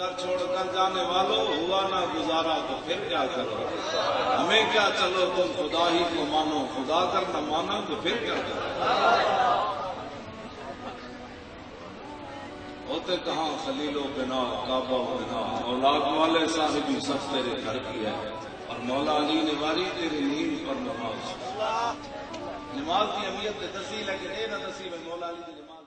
گھر چھوڑ کر جانے والوں، ہوا نہ گزارا تو پھر کیا کرو؟ ہمیں کیا چلو تم خدا ہی کو مانو، خدا کر نہ مانو تو پھر کیا کرو؟ ہوتے کہاں خلیل و بنا کعبہ و بنا اولاد والے صاحب سب تیرے گھر کی ہے اور مولا علی نے ماری تیری نیند پر نماز۔ نماز کی اہمیت دسی لیکن اے نہ دسی میں مولا علی کی نماز